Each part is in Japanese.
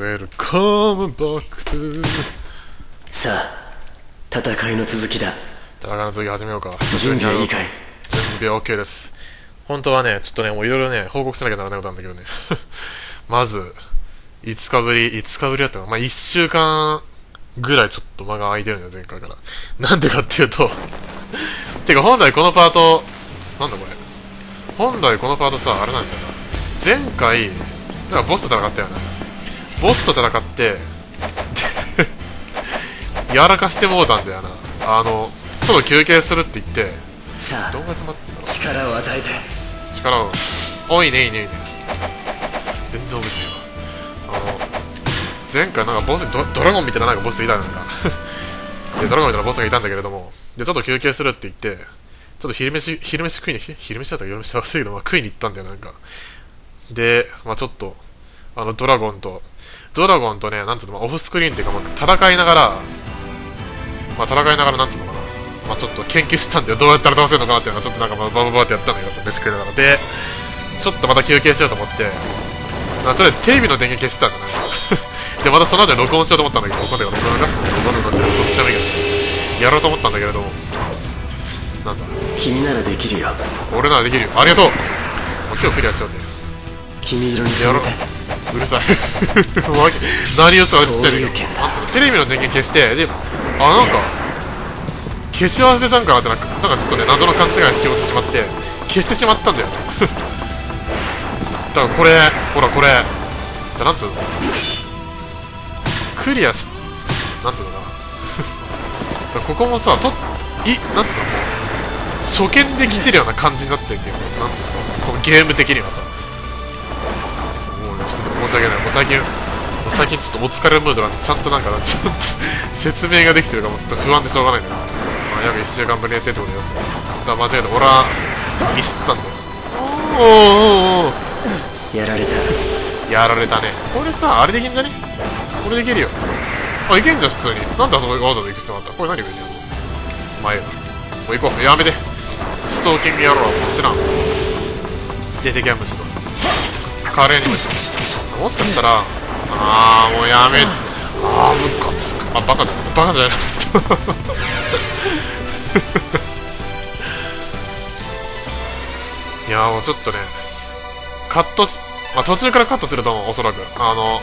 Welcome back to さあ戦いの続きだ。戦いの続き始めようか。久しぶ準りにやろう備はいいかい？準備は OK です。本当はねちょっとねもういろいろね報告しなきゃならないことなんだけどね。まず5日ぶり5日ぶりだったのまあ1週間ぐらいちょっと間が空いてるんだよ前回から。なんでかっていうと てか本来このパートなんだこれ？本来このパートさあれなんだよな。前回なんかボスと戦ったよねボスと戦ってでやらかしてもうたんだよな。あのちょっと休憩するって言ってさあどんぐらい詰まってんだろ力を与えて。う力を。おいいねいいねいいね。全然覚えてないわ。あの前回なんかボスドドラゴンみたいななんかボスいたなんか。でドラゴンみたいなボスがいたんだけれどもでちょっと休憩するって言ってちょっと昼飯昼飯食いにひ昼飯だったか夜飯だったけど、まあ、食いに行ったんだよなんか。で、まあ、ちょっとあのドラゴンとドラゴンとねなんつうの、まあ、オフスクリーンっていうか、まあ、戦いながらまあ、戦いながらなんつうのかな。まあ、ちょっと研究したんだよどうやったら倒せるのかなっていうのはちょっとなんかまあバババってやったんだけどさ飯食いながらでちょっとまた休憩しようと思ってまあ、とりあえずテレビの電源消してたんだねでまたその後に録音しようと思ったんだけど録音だよ録音だ録音だってどっちでもいいけどやろうと思ったんだけれどもなんだ君ならできるよ俺ならできるよありがとう今日クリアしようぜ君色に染やろめてううるさい。何をさちっちゃいそういう件だなんつうの？テレビの電源消して。であなんか消し忘れたんかなってなんかなんかちょっとね謎の勘違いが引き起こしてしまって消してしまったんだよね。だからこれほらこれ。だなんつうの？クリアしなんつうのかな？ここもさといなんつうの？もう初見で来てるような感じになってるけどなんつうの？このゲーム的にはさ。ちょっと申し訳ないもう最近もう最近ちょっとお疲れムードなんでちゃんとなんかちゃんと説明ができてるかもちょっと不安でしょうがないんだよ、まあ、約1週間ぶりにやってってことでだ間違えた。俺はミスった。んだよおーおーおーやられた。やられた。ねこれさあれできんじゃねこれできるよあいけんじゃん普通になんであそこわざわざ行く必要があった。これ何がいいの前だもう行こうやめてストーキング野郎はもう知らん出てきゃ虫とカレーに虫もしかしたらあーもうやめ。あームカつく。あバカじゃないバカじゃないいやーもうちょっとねカットし、まあ、途中からカットすると思うおそらく。あの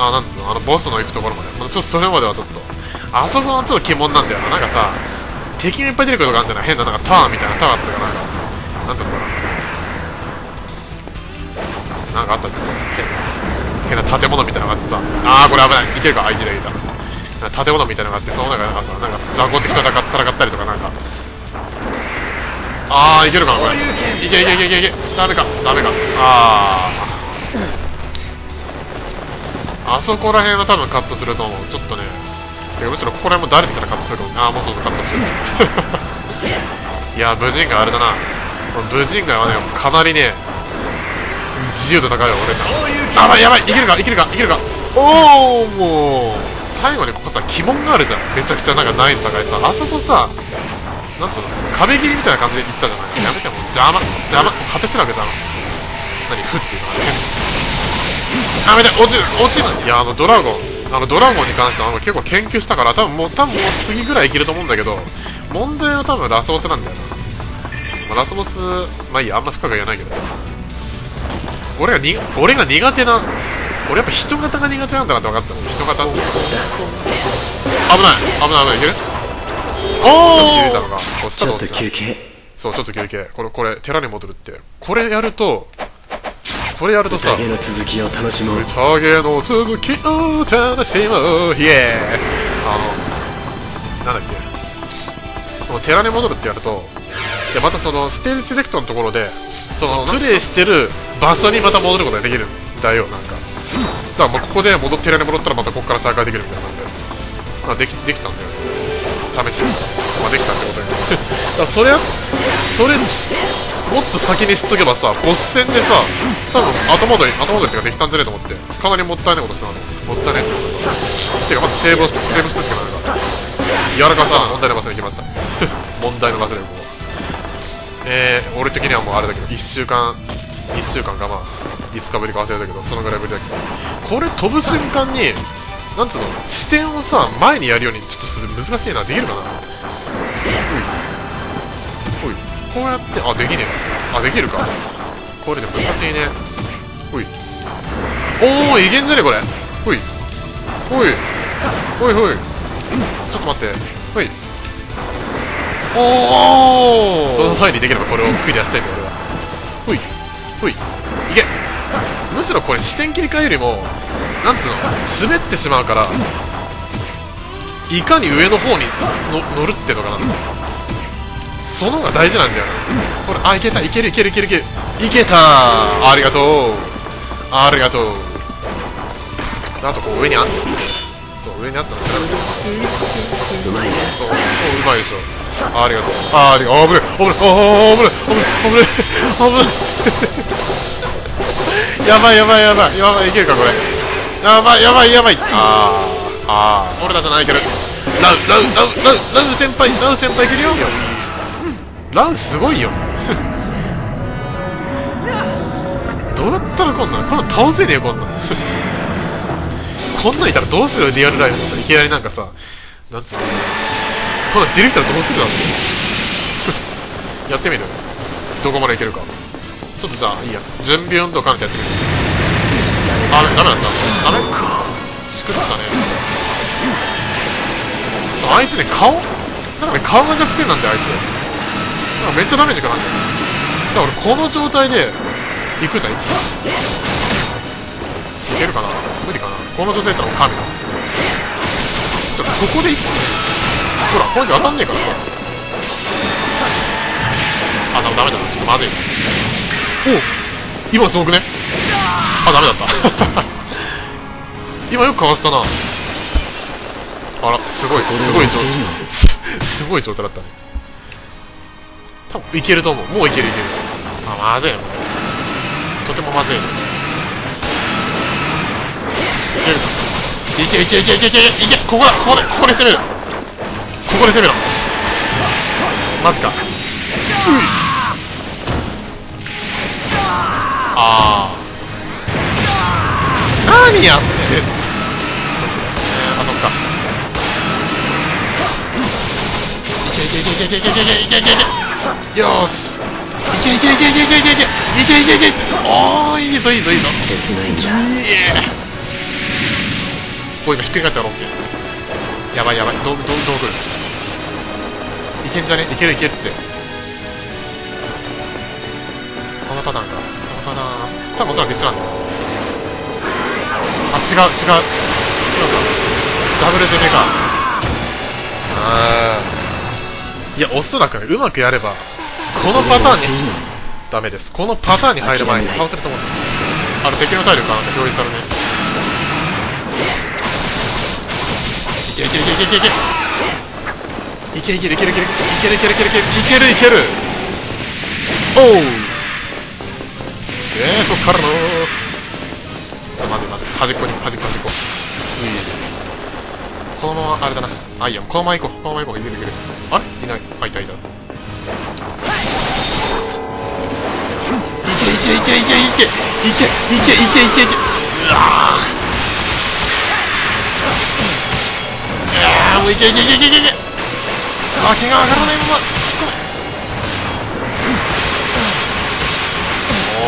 あなんつうのあのボスの行くところまで、まあ、ちょっとそれまではちょっと。あそこはちょっと鬼門なんだよな。なんかさ敵がいっぱい出てくるとこあるんじゃない？変ななんかタワーみたいなタワーっつうかなんか。なんつうのかな。なんかあったじゃん変な建物みたいなのがあってさ。あーこれ危ない。いけるか？あいけるいけた。建物みたいなのがあってその中なんかさなんか雑魚敵と戦戦ったりとかなんか。あーいけるかなこれ。いけいけいけいけいけダメか。ダメか。あー。あそこら辺は多分カットすると思う。ちょっとね。てかむしろここら辺も誰できたらカットするかも。ああもうそうそうカットする。いや武人街あれだな。この武人街はねかなりね自由度高いよ俺さあばいやばいいけるかいけるかいけるか。おおもう。最後にここさ鬼門があるじゃん。めちゃくちゃなんか難易度高いさあそこさなんつうの壁切りみたいな感じで行ったじゃない？やめてもう邪魔邪魔果てしなく邪魔。何フっていうのやめて落ちる落ちる。いやあのドラゴンあのドラゴンに関しては結構研究したから多分もう多分もう次ぐらいいけると思うんだけど問題は多分ラスボスなんだよな、まあ、ラスボスまあいいやあんま深く言わないけどさ俺がに俺が苦手な俺やっぱ人型が苦手なんだなって分かった人型って。危ない。危ない危ない。いける？おおちょっと休憩。そうちょっと休憩。これこれ寺に戻るって。これやるとこれやるとさ宴の続きを楽しもう。宴の続きを楽しもうイエーイ。あのなんだっけ。その寺に戻るってやるとでまたそのステージセレクトのところでそのプレイしてる場所にまた戻ることができるんだよなんか。だからもうここで戻って寺に戻ったらまたここから再開できるみたいなんで。まあできできたんだよ試しにまあできたってことにだからそれそれもっと先に知っとけばさボス戦でさ多分後戻り後戻りってかできたんじゃねえと思ってかなりもったいないことしたなともったいないってことてかまずセーブをしセーブしとってかなんか。柔らかさ問題の場所に行きました。問題の場所でここえー、俺的にはもうあれだけど1週間1週間かまあいつかぶりか忘れたけどそのぐらいぶりだけどこれ飛ぶ瞬間になんつうの視点をさ前にやるようにちょっとする難しいな。できるかな？おい。おい。こうやってあできねえ。あできるか。これで難しいね。おい。おおいけんじゃねこれ。おい。おいおいおい。ちょっと待って。おい。おおその前にできればこれをクリアしたいんだ俺は。ほい。ほい。いけ。むしろこれ視点切り替えよりもなんつうの？滑ってしまうからいかに上の方にの乗るってのかな。その方が大事なんだよな。これあいけたいけるいけるいけるいける。いけたありがとう。ありがとう。あとこう上にあんの。そう上にあったの。調べてうまいねおおうまいでしょあありがとう。あありがとうあぶね危ないああ危ない危ない危ない危ないやばいやばいやばい。やばいいけるかこれ。やばいやばいやばい。あーあー。俺たちないけるラウラウラウラウラウ先輩ラウ先輩いけるよ。ラウすごいよ。どうやったらこんなんこんなん倒せねえよこんなんこんなんいたらどうするリアルライフでさいきなりなんかさなんつうの。こんなディレクターどうするだろう。やってみる。どこまでいけるか。ちょっとじゃあいいや。準備運動兼ねてやってみる。あれダメだった。ダメ？しくったね。そうあいつね顔？なんかね顔が弱点なんだよあいつ。なんかめっちゃダメージかかんだよ。だから俺この状態で行くじゃんいけるかな？無理かな？この状態だったらもう神だ。ちょここで行くほらこれで当たんねえからさ。あダメダメだ。ちょっとまずいお今すごくね。あダメだった。今よくかわしたな。あらすごいすごい状態。すごい状態だったね。多分いけると思う。もういけるいける。あまずいねとてもまずいねいけるか。いけいけいけいけいけいけいけここだここでここで攻める。ここで攻めろ。マジか。ああ何やってんの？えー、あそっか。いけいけいけいけいけいけいけいけいけいけよーし。いけいけいけいけいけいけいけ。いけいけいけおーいいぞいいぞいいぞ。切ないんいえおい今ひっくり返ったよロッケやばいやばい。道具道具道具。いけんじゃねいけるいけるって。このパターンか。このパターン。多分おそらく一緒なんだ。あ違う違う。違うか。ダブル攻めか。あー。いやおそらくねうまくやればこのパターンにダメです。このパターンに入る前に倒せると思う。んだあの敵の体力かなんか表示されね。いけいけいけいけいけいけいけいけるいけるいけるいけるいけるいけるいけるいけるいける。おう。そしてそっからの。じゃあまずまず端っこに端っこ端っこ。このままあれだな。あいいや。このまま行こう。このまま行こう。いけるいける。あれ？いない。あいたいた。いけいけいけいけいけいけいけいけいけいけ。いけうわー。いやーもういけいけいけいけいけいけが上がらない。まま突っ込めお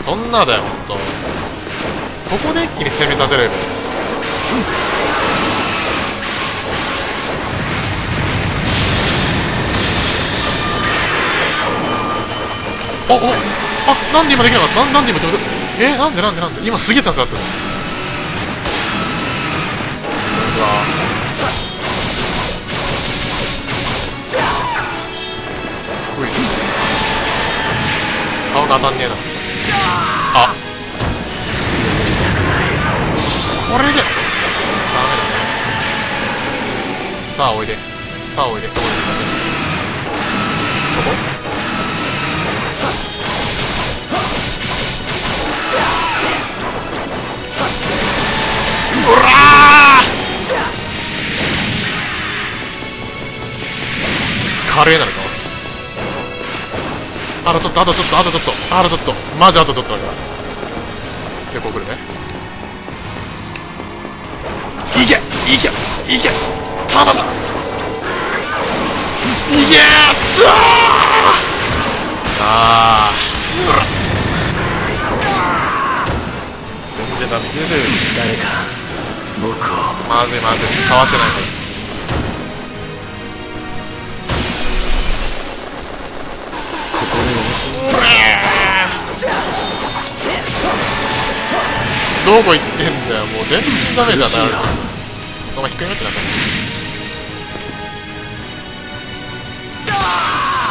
おそんなだよほんと。ここで一気に攻め立てれるおおあなんで今できなかった？なんなんで今ってことえー、なんでなんでなんで？今すげえチャンスだった。のこんにちは。ほい顔が当たんねえな。あ。これで。ダメだね。さあおいで。さあおいで。どこに行きましょう。そこおらー華麗なるかわすあとちょっとあとちょっとあとちょっとあとちょっと。マジあとちょっとだから。でこう来るね。いけいけいけ。頼む。いけつわあ全然ダメ。誰か僕を。まずいまずい。かわせないこどこ行ってんだよ。もう全然ダメージ与えられるそのままひってなさい。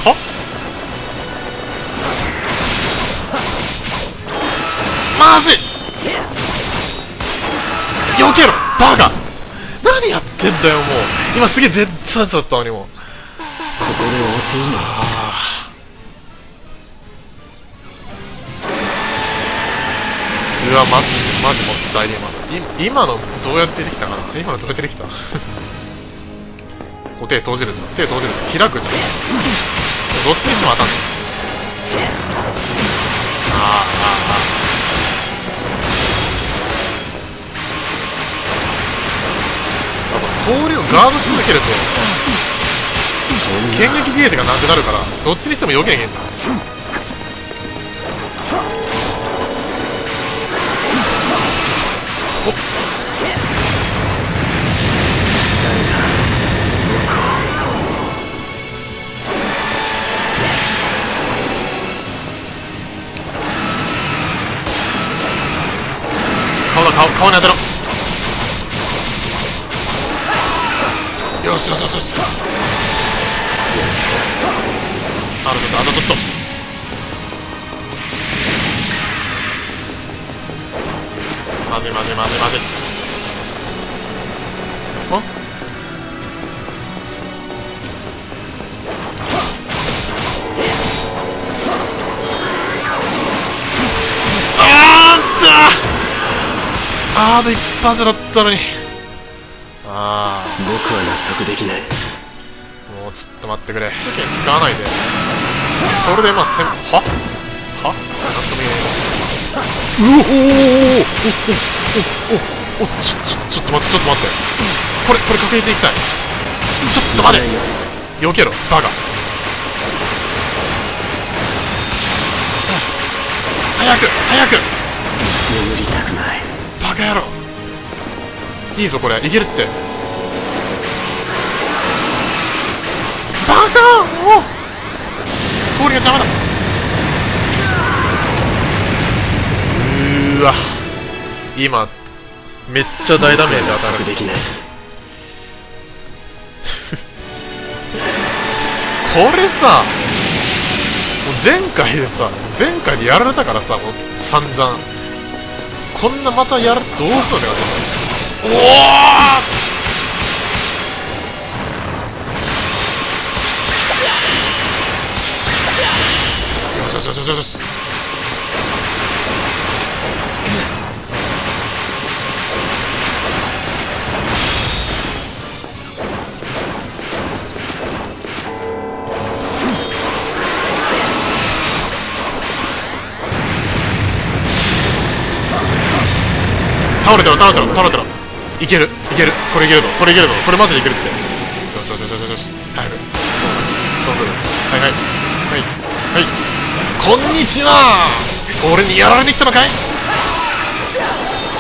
は？まずい。避けろ。バカ。何やってんだよもう。今すげえ全然だったのにもう。ここで終わっていいのうわマジマジもったいね今今のどうやってできたかな？今のどうやってできた？こう手閉じるじゃん手閉じるじゃん開くじゃんどっちにしても当たんの？ああああああ氷をガードし続けると剣撃ゲージがなくなるからどっちにしても避けなきゃいけんだ顔だ顔顔に当てろよしよしよしよし。あとちょっとあとちょっと。まずいまずいまずいまずいああと一発だったのに。あ僕は納得できない。あもうちょっと待ってくれ。剣使わないで。それでまあせんは？は？なんとも言えない。うおおおおおおちょちょちょっと待ってちょっと待って。これこれ確実にいきたい。ちょっと待て。避けろバカ。早く早く。眠りたくない。バカ野郎。いいぞこれいけるって。バカお氷が邪魔だ。うーわ。今めっちゃ大ダメージ与えられる。できないこれさもう前回でさ前回でやられたからさもう散々こんなまたやるどうすんのって感じおおよしよしよしよしよし。倒れてろ倒れてろ倒れてろいけるいける。これいけるぞ。これいけるぞ。これマジでいけるって。よしよしよしよしよし。早くそうくるはいはい。はい。はい。こんにちは。俺にやられに来たのかい？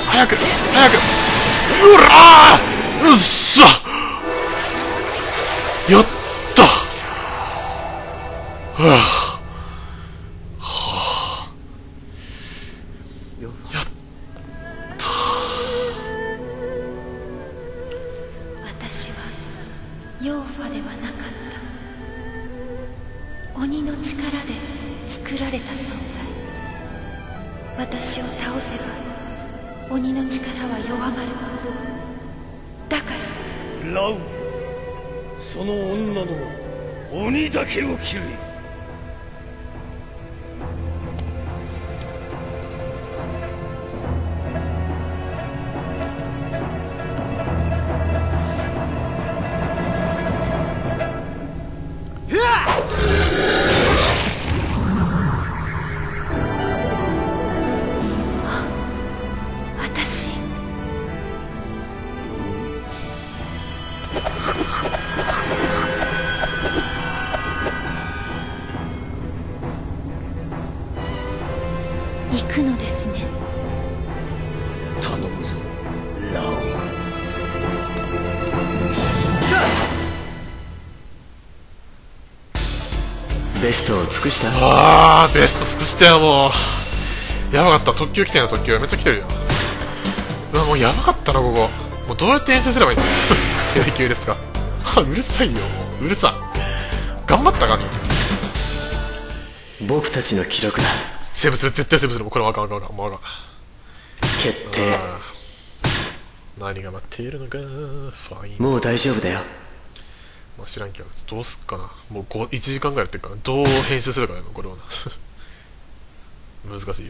早く早く。うらー！うっしゃやった。はあ。は弱まる。だから。ラウその女の鬼だけを切る。くした。あーベスト尽くしたよもう。やばかった。特急来てるよ特急。めっちゃ来てるよ。うわもうやばかったなここ。もうどうやって演習すればいいんだ 定休ですか？あ うるさいよもう。うるさ頑張ったかね僕たちの記録だ。セーブする。絶対セーブする。もうこれわかんわかんわかん。もうわかん。決定。何が待っているのか。もう大丈夫だよまあ、知らんけどどうすっかな。もう1時間ぐらいやってるから。どう編集するかやなこれは。難しいよ。